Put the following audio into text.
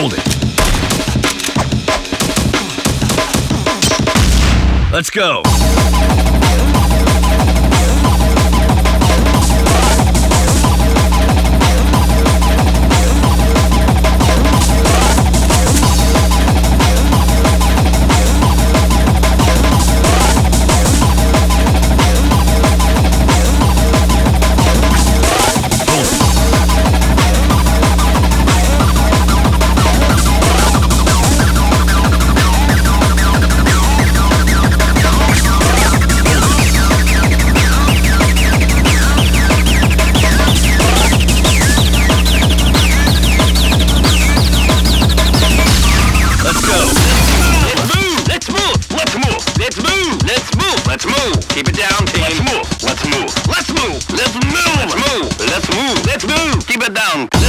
Hold it. Let's go. Let's move. Keep it down, team. Let's move. Let's move. Let's move. Let's move. Let's move. Let's move. Let's move. Keep it down.